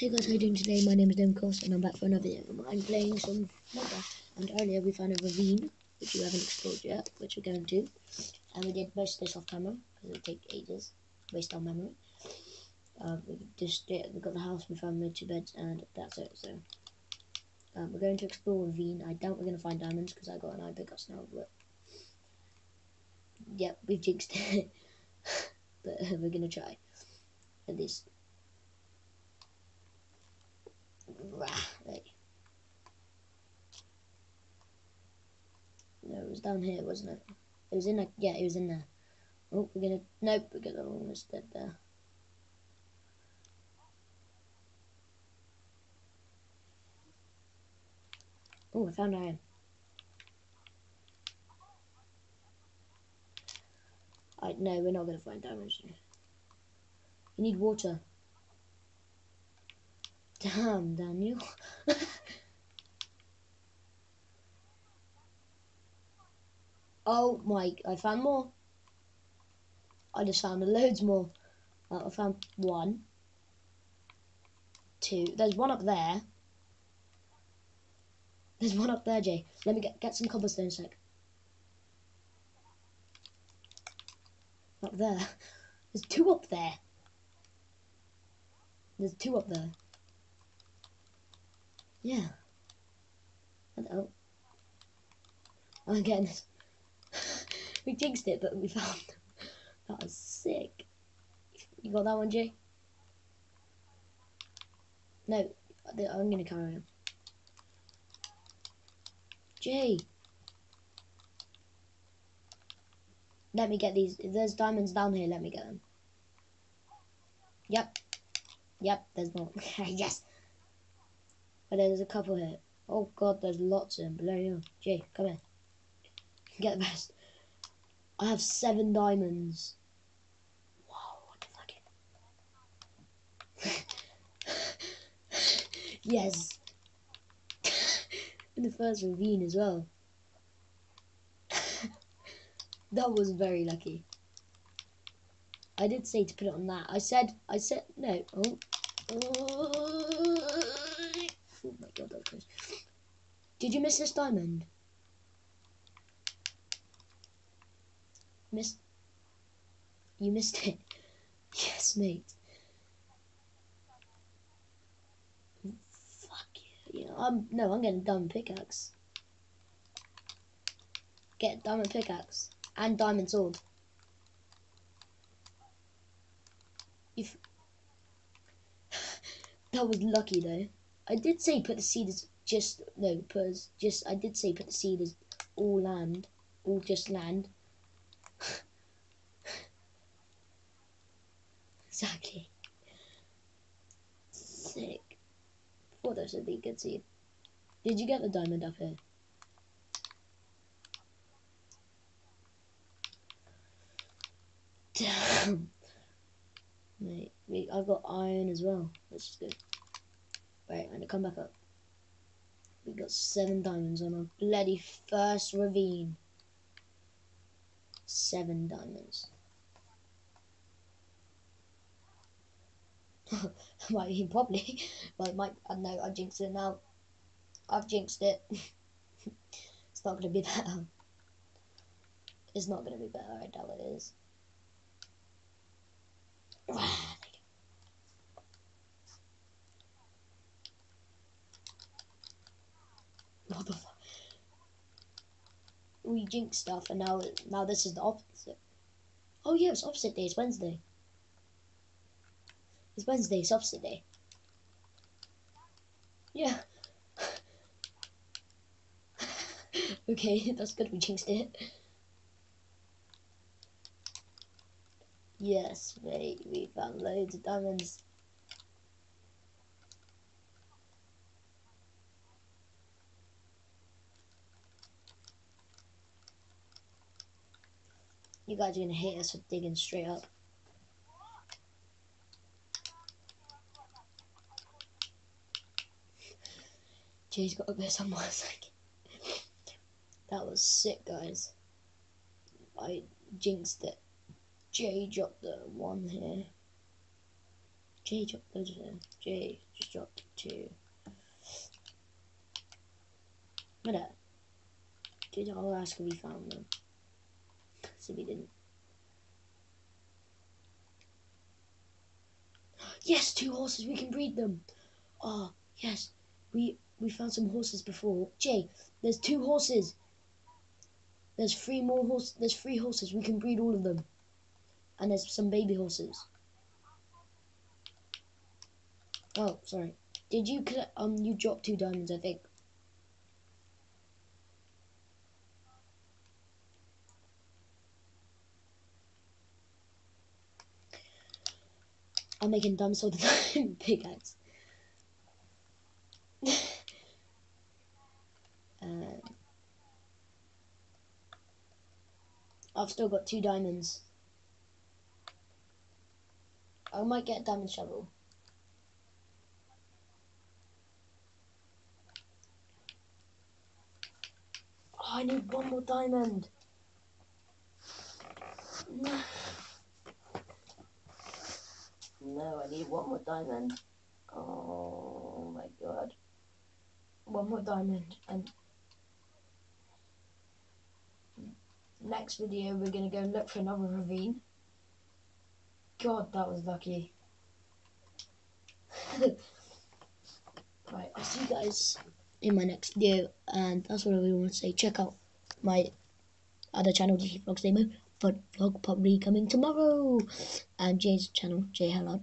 Hey guys, how you doing today? My name is Demkos and I'm back for another video. I'm playing some Minecraft and earlier we found a ravine which we haven't explored yet, which we're going to. And we did most of this off camera because it would take ages, waste our memory. Uh, we just did, we got the house, we found the two beds and that's it. So um, we're going to explore ravine. I doubt we're going to find diamonds because I got an eye pickaxe now, but yep, we've jinxed it. but we're going to try at least. Right. No, it was down here, wasn't it? It was in a, yeah, it was in there. Oh, we're gonna, nope, we're gonna almost dead there. Oh, I found iron. I, no, we're not gonna find diamonds. You need water. Damn, Daniel. oh my, I found more. I just found loads more. Uh, I found one, two. There's one up there. There's one up there, Jay. Let me get get some cobblestone sec. Up there. There's two up there. There's two up there. Yeah. Oh. I'm we jinxed it, but we found them. That was sick. You got that one, Jay? No, I'm gonna carry on. Jay. Let me get these. If there's diamonds down here, let me get them. Yep. Yep, there's more. yes. But there's a couple here. Oh god, there's lots of them. Below you. Jay, come here. Get the best. I have seven diamonds. Whoa, what the fuck? yes. In the first ravine as well. that was very lucky. I did say to put it on that. I said, I said, no. Oh. oh. Did you miss this diamond? Missed. You missed it. Yes, mate. Fuck yeah. yeah. I'm no, I'm getting diamond pickaxe. Get diamond pickaxe and diamond sword. If that was lucky though. I did say put the seed as just no, put just I did say put the seed as all land, all just land. exactly. Sick. Would be a good seed. Did you get the diamond up here? Damn. Mate, I've got iron as well, which is good. Right, I'm gonna come back up. We got seven diamonds on our bloody first ravine. Seven diamonds. might be probably, but might I know I jinxed it now. I've jinxed it. it's not gonna be better. It's not gonna be better. I doubt it is. What the fuck? We jinx stuff, and now now this is the opposite. Oh yeah, it's opposite day. It's Wednesday. It's Wednesday. It's opposite day. Yeah. okay, that's good. We jinxed it. Yes, mate. We found loads of diamonds. You guys are gonna hate us for digging straight up. Jay's got a bit somewhere. like, that was sick, guys. I jinxed it. Jay dropped the one here. Jay dropped the two. Jay just dropped two. But that, Did I ask if found them. See, we didn't. Yes, two horses. We can breed them. Oh, yes. We we found some horses before. Jay, there's two horses. There's three more horses. There's three horses. We can breed all of them. And there's some baby horses. Oh, sorry. Did you um you dropped two diamonds? I think. I'm making dumb sword and pickaxe. um, I've still got two diamonds. I might get a diamond shovel. Oh, I need one more diamond. No. No, I need one more diamond. Oh my god. One more diamond and next video we're gonna go look for another ravine. God, that was lucky. right, I'll see you guys in my next video and that's what I really want to say. Check out my other channel, GT Vlogs Damo but vlog probably coming tomorrow. And Jay's channel, Jay Hellard.